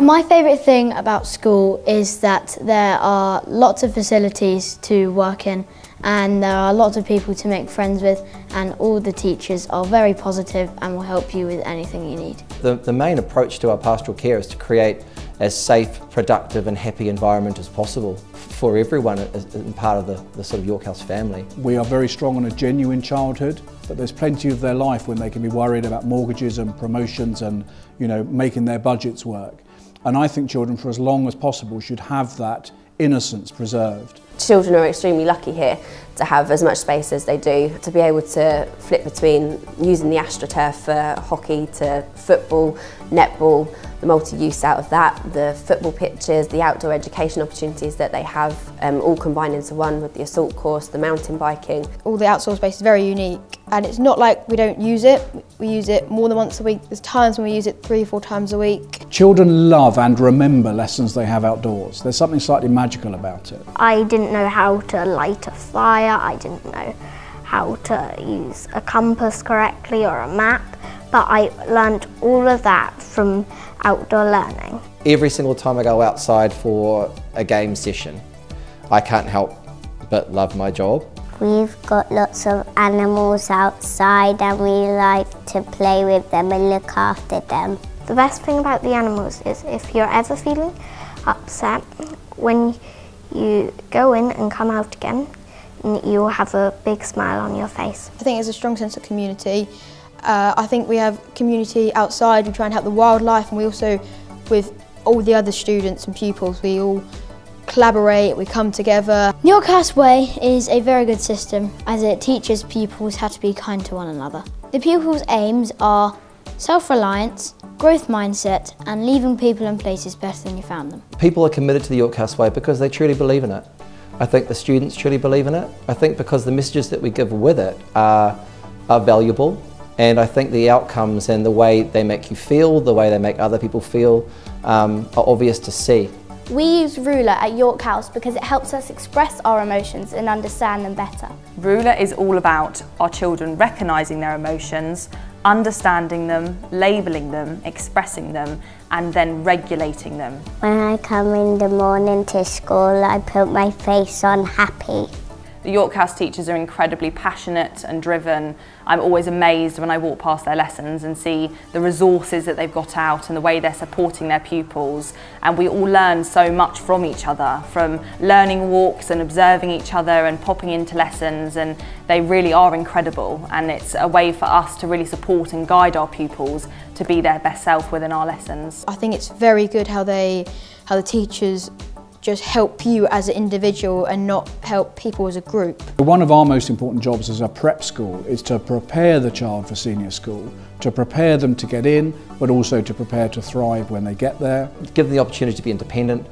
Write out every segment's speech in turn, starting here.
My favourite thing about school is that there are lots of facilities to work in and there are lots of people to make friends with and all the teachers are very positive and will help you with anything you need. The, the main approach to our pastoral care is to create as safe, productive and happy environment as possible for everyone as, as part of the, the sort of York House family. We are very strong on a genuine childhood, but there's plenty of their life when they can be worried about mortgages and promotions and you know making their budgets work. And I think children for as long as possible should have that innocence preserved. Children are extremely lucky here to have as much space as they do, to be able to flip between using the AstroTurf for hockey to football, netball, the multi-use out of that, the football pitches, the outdoor education opportunities that they have, um, all combined into one with the assault course, the mountain biking. All the outdoor space is very unique and it's not like we don't use it, we use it more than once a week. There's times when we use it three, or four times a week. Children love and remember lessons they have outdoors. There's something slightly magical about it. I didn't know how to light a fire, I didn't know how to use a compass correctly or a map, but I learned all of that from outdoor learning. Every single time I go outside for a game session, I can't help but love my job. We've got lots of animals outside and we like to play with them and look after them. The best thing about the animals is if you're ever feeling upset, when you go in and come out again, and you'll have a big smile on your face. I think there's a strong sense of community. Uh, I think we have community outside, we try and help the wildlife and we also, with all the other students and pupils, we all collaborate, we come together. York House Way is a very good system as it teaches pupils how to be kind to one another. The pupils' aims are self-reliance, growth mindset and leaving people and places better than you found them. People are committed to the York House Way because they truly believe in it. I think the students truly believe in it. I think because the messages that we give with it are, are valuable and I think the outcomes and the way they make you feel, the way they make other people feel um, are obvious to see. We use Ruler at York House because it helps us express our emotions and understand them better. Ruler is all about our children recognising their emotions, understanding them, labelling them, expressing them and then regulating them. When I come in the morning to school I put my face on happy. The York House teachers are incredibly passionate and driven. I'm always amazed when I walk past their lessons and see the resources that they've got out and the way they're supporting their pupils. And we all learn so much from each other, from learning walks and observing each other and popping into lessons. And they really are incredible. And it's a way for us to really support and guide our pupils to be their best self within our lessons. I think it's very good how they, how the teachers just help you as an individual and not help people as a group. One of our most important jobs as a prep school is to prepare the child for senior school, to prepare them to get in, but also to prepare to thrive when they get there. Give them the opportunity to be independent,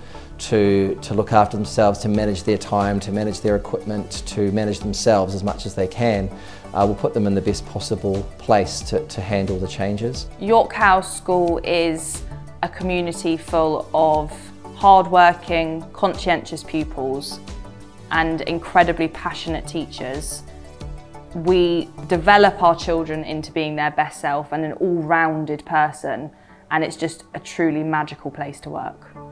to, to look after themselves, to manage their time, to manage their equipment, to manage themselves as much as they can. Uh, will put them in the best possible place to, to handle the changes. York House School is a community full of hard-working, conscientious pupils and incredibly passionate teachers, we develop our children into being their best self and an all-rounded person and it's just a truly magical place to work.